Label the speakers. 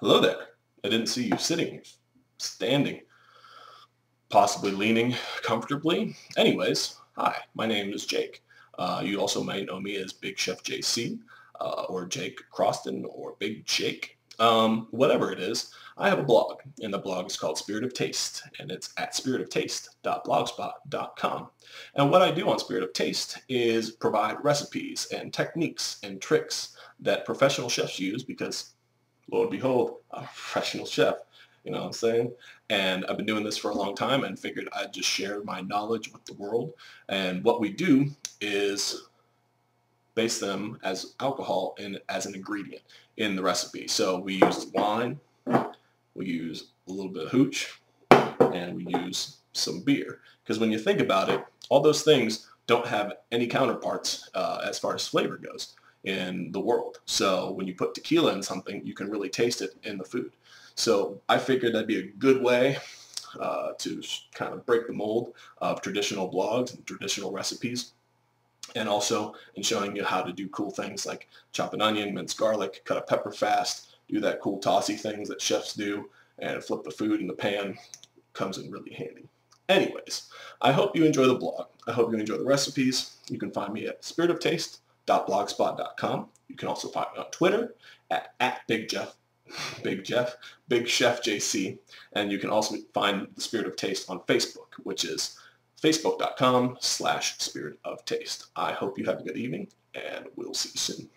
Speaker 1: Hello there. I didn't see you sitting, standing, possibly leaning comfortably. Anyways, hi, my name is Jake. Uh, you also might know me as Big Chef JC uh, or Jake Croston or Big Jake. Um, whatever it is, I have a blog, and the blog is called Spirit of Taste, and it's at spiritoftaste.blogspot.com. And what I do on Spirit of Taste is provide recipes and techniques and tricks that professional chefs use because, lo and behold, I'm a professional chef. You know what I'm saying? And I've been doing this for a long time and figured I'd just share my knowledge with the world. And what we do is base them as alcohol and as an ingredient in the recipe. So we use wine, we use a little bit of hooch, and we use some beer. Because when you think about it, all those things don't have any counterparts uh, as far as flavor goes in the world. So when you put tequila in something, you can really taste it in the food. So I figured that'd be a good way uh, to kind of break the mold of traditional blogs and traditional recipes and also in showing you how to do cool things like chop an onion, mince garlic, cut a pepper fast, do that cool tossy things that chefs do, and flip the food in the pan. Comes in really handy. Anyways, I hope you enjoy the blog. I hope you enjoy the recipes. You can find me at spiritoftaste.blogspot.com. You can also find me on Twitter at, at Big Jeff, Big Jeff, Big Chef JC, and you can also find the Spirit of Taste on Facebook, which is facebook.com slash spirit of taste. I hope you have a good evening, and we'll see you soon.